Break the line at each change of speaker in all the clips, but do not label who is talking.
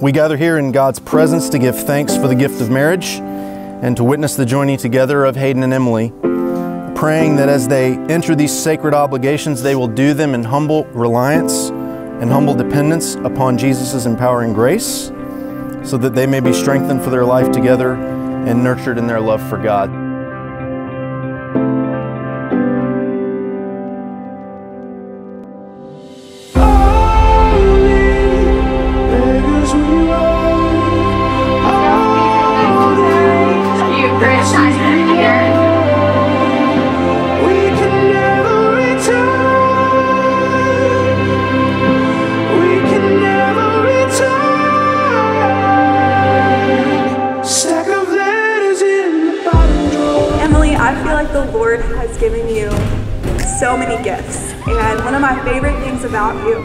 We gather here in God's presence to give thanks for the gift of marriage and to witness the joining together of Hayden and Emily, praying that as they enter these sacred obligations, they will do them in humble reliance and humble dependence upon Jesus' empowering grace, so that they may be strengthened for their life together and nurtured in their love for God.
I feel like the Lord has given you so many gifts. And one of my favorite things about you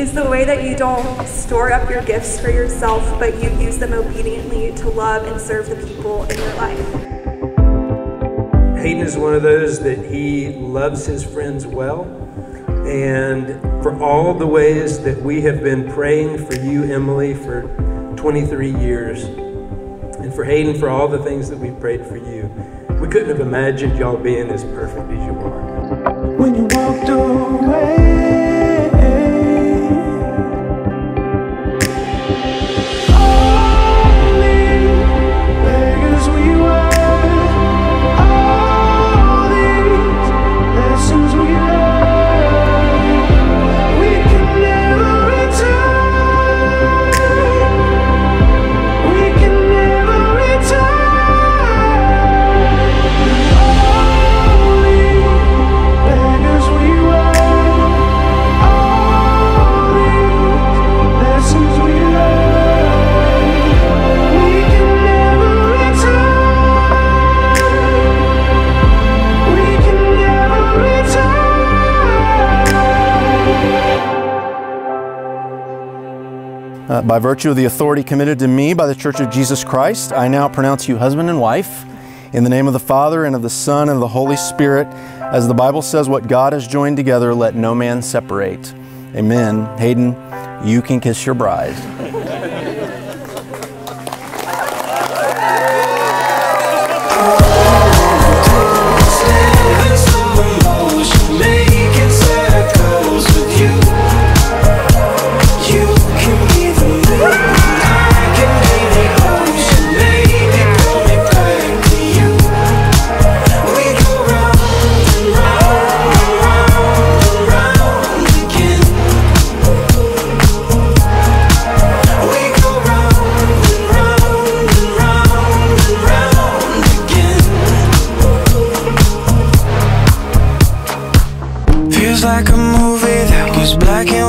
is the way that you don't store up your gifts for yourself, but you use them obediently to love and serve the people in your life.
Hayden is one of those that he loves his friends well. And for all the ways that we have been praying for you, Emily, for 23 years, and for Hayden for all the things that we've prayed for you, we couldn't have imagined y'all being as perfect as you are.
Uh, by virtue of the authority committed to me by the Church of Jesus Christ, I now pronounce you husband and wife in the name of the Father and of the Son and of the Holy Spirit. As the Bible says, what God has joined together, let no man separate. Amen. Hayden, you can kiss your bride.
Like a movie that was black and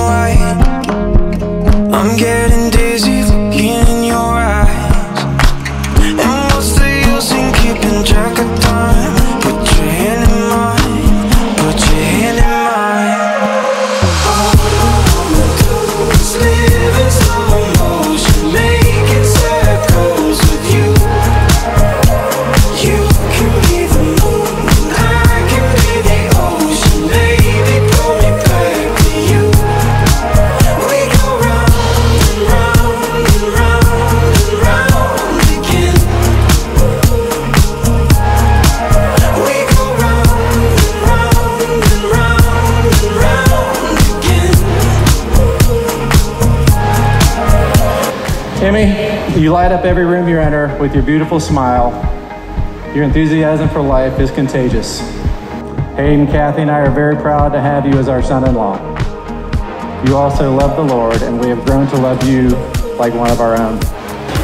Emmy, you light up every room you enter with your beautiful smile. Your enthusiasm for life is contagious. Hayden, Kathy, and I are very proud to have you as our son in law. You also love the Lord, and we have grown to love you like one of our own.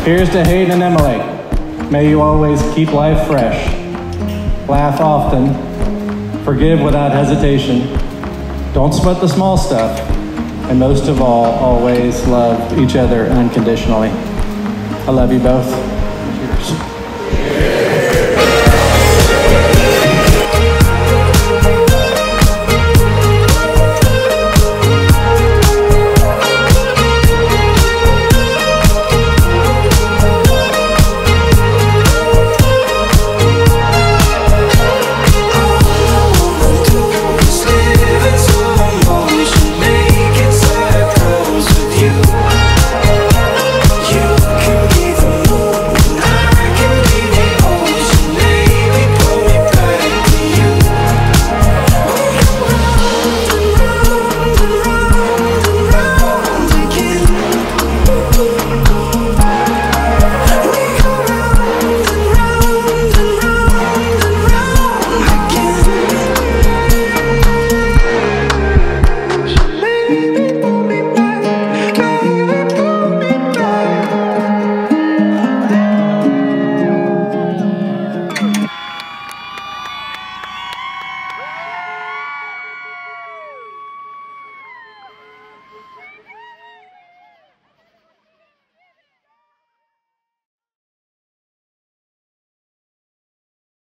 Here's to Hayden and Emily. May you always keep life fresh, laugh often, forgive without hesitation, don't sweat the small stuff, and most of all, always love each other unconditionally. I love you both.